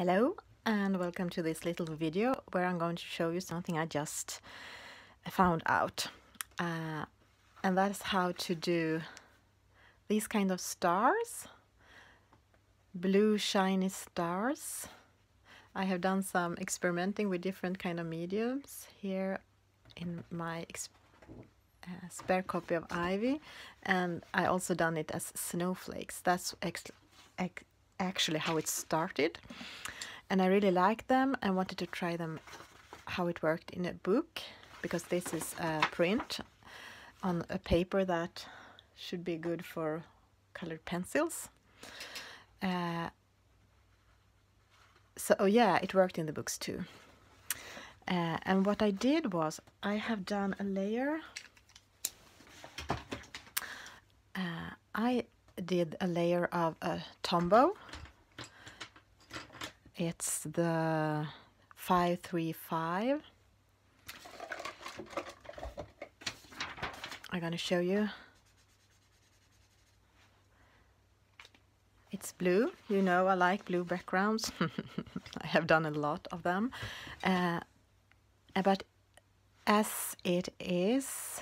Hello and welcome to this little video where I'm going to show you something I just found out. Uh, and that is how to do these kind of stars blue shiny stars. I have done some experimenting with different kind of mediums here in my uh, spare copy of Ivy and I also done it as snowflakes. That's actually how it started and I really liked them and wanted to try them how it worked in a book because this is a print on a paper that should be good for colored pencils. Uh, so oh yeah it worked in the books too. Uh, and what I did was I have done a layer. Uh, I did a layer of a Tombow. It's the 535 I'm gonna show you. It's blue you know I like blue backgrounds. I have done a lot of them. Uh, but as it is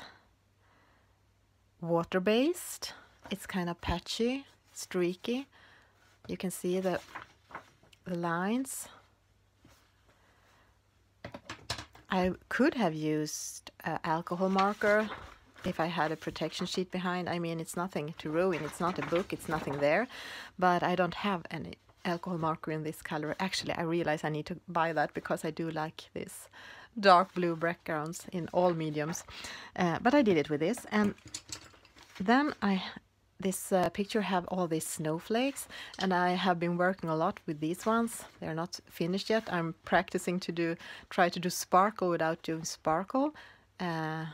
water-based it's kind of patchy streaky you can see the the lines. I could have used alcohol marker if I had a protection sheet behind. I mean, it's nothing to ruin. It's not a book. It's nothing there. But I don't have any alcohol marker in this color. Actually, I realize I need to buy that because I do like this dark blue backgrounds in all mediums. Uh, but I did it with this. And then I this uh, picture have all these snowflakes and I have been working a lot with these ones. They're not finished yet. I'm practicing to do try to do sparkle without doing sparkle uh,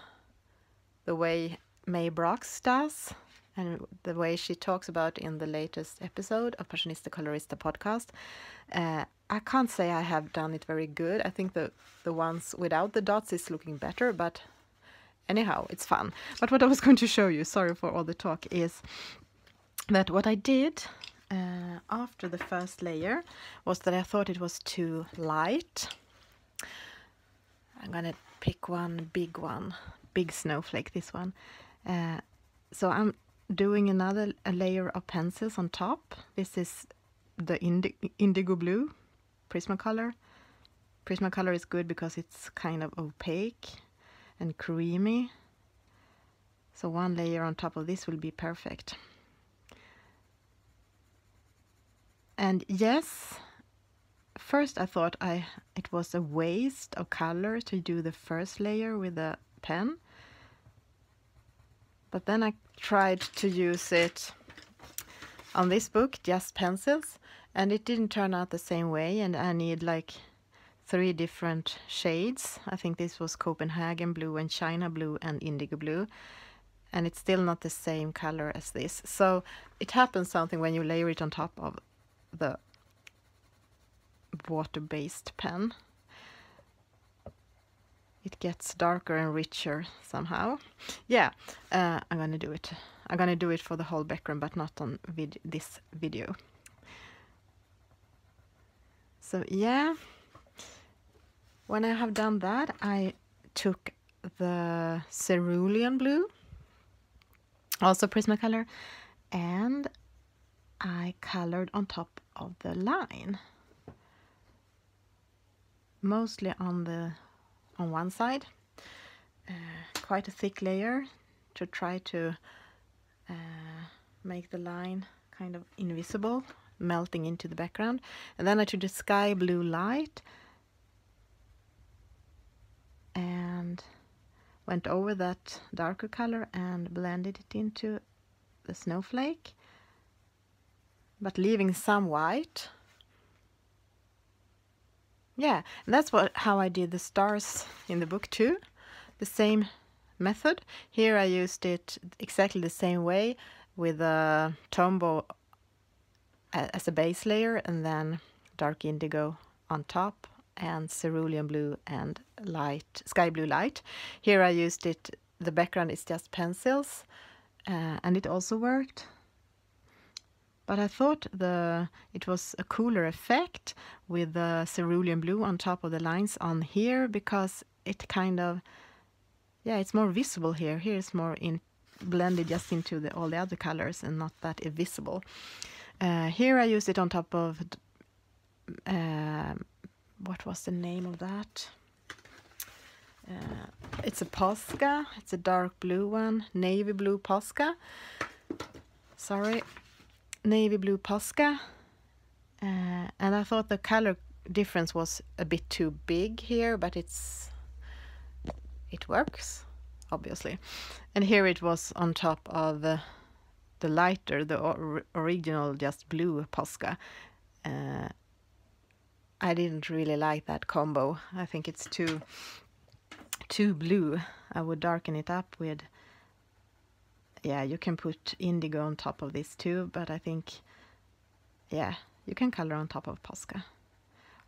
the way May Brox does and the way she talks about in the latest episode of Passionista Colorista podcast. Uh, I can't say I have done it very good. I think the the ones without the dots is looking better, but anyhow, it's fun. But what I was going to show you, sorry for all the talk, is that what I did uh, after the first layer was that I thought it was too light. I'm gonna pick one big one, big snowflake, this one. Uh, so I'm doing another layer of pencils on top. This is the indi indigo blue Prismacolor. Prismacolor is good because it's kind of opaque and creamy. So one layer on top of this will be perfect. And yes, first I thought I it was a waste of color to do the first layer with a pen. But then I tried to use it on this book, just pencils, and it didn't turn out the same way and I need like three different shades. I think this was Copenhagen blue and China blue and indigo blue. And it's still not the same color as this. So it happens something when you layer it on top of the water-based pen. It gets darker and richer somehow. Yeah, uh, I'm gonna do it. I'm gonna do it for the whole background, but not on vid this video. So yeah. When I have done that, I took the cerulean blue, also Prismacolor, and I colored on top of the line. Mostly on the on one side. Uh, quite a thick layer to try to uh, make the line kind of invisible, melting into the background. And then I took the sky blue light and went over that darker color and blended it into the snowflake but leaving some white. Yeah that's what how I did the stars in the book too. The same method. Here I used it exactly the same way with a Tombow as a base layer and then dark indigo on top and cerulean blue and light sky blue light. Here I used it, the background is just pencils uh, and it also worked. but I thought the it was a cooler effect with the cerulean blue on top of the lines on here because it kind of yeah it's more visible here here it's more in blended just into the, all the other colors and not that visible uh, here I used it on top of uh, what was the name of that? Uh, it's a Posca. It's a dark blue one. Navy blue Posca. Sorry. Navy blue Posca. Uh, and I thought the color difference was a bit too big here but it's it works obviously. And here it was on top of uh, the lighter the or original just blue Posca. Uh, I didn't really like that combo I think it's too too blue I would darken it up with yeah, you can put indigo on top of this too, but I think, yeah, you can color on top of Posca.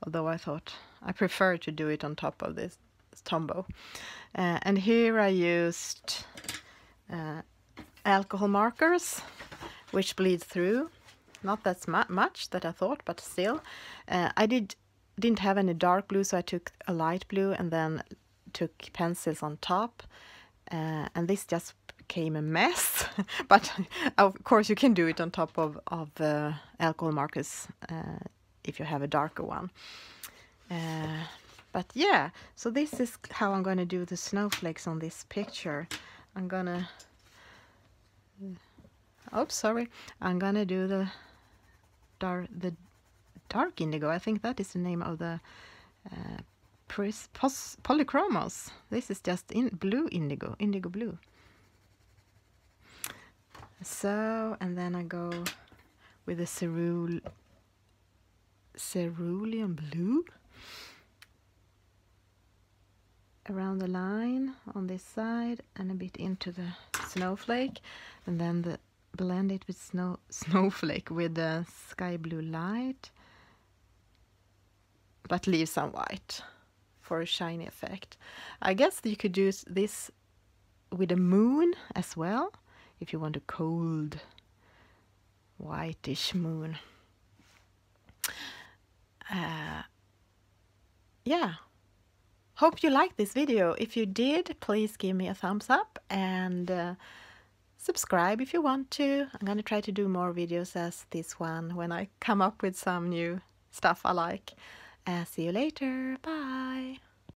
Although I thought I prefer to do it on top of this Tombow. Uh, and here I used uh, alcohol markers, which bleed through. Not that much that I thought, but still. Uh, I did, didn't have any dark blue, so I took a light blue and then took pencils on top. Uh, and this just became a mess. but of course, you can do it on top of of uh, alcohol markers uh, if you have a darker one. Uh, but yeah, so this is how I'm going to do the snowflakes on this picture. I'm gonna. Oh, sorry. I'm gonna do the dark the dark indigo. I think that is the name of the uh, polychromos. This is just in blue indigo, indigo blue. So, and then I go with the cerule, cerulean blue around the line on this side and a bit into the snowflake and then the blend it with snow snowflake with the sky blue light but leave some white for a shiny effect. I guess you could use this with a moon as well if you want a cold whitish moon. Uh, yeah. Hope you liked this video. If you did, please give me a thumbs up and uh, subscribe if you want to. I'm going to try to do more videos as this one when I come up with some new stuff I like. Uh, see you later. Bye.